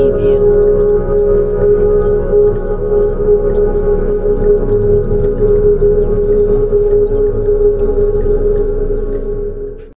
you.